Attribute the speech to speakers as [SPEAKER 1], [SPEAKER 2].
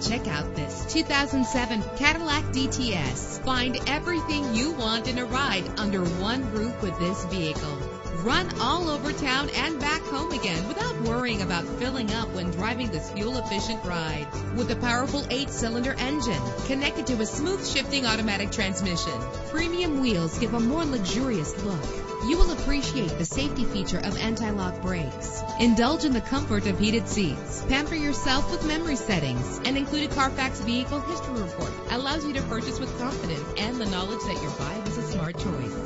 [SPEAKER 1] Check out this 2007 Cadillac DTS. Find everything you want in a ride under one roof with this vehicle. Run all over town and back home again worrying about filling up when driving this fuel-efficient ride. With a powerful eight-cylinder engine connected to a smooth shifting automatic transmission, premium wheels give a more luxurious look. You will appreciate the safety feature of anti-lock brakes. Indulge in the comfort of heated seats. Pamper yourself with memory settings. An included Carfax vehicle history report allows you to purchase with confidence and the knowledge that your buy was a smart choice.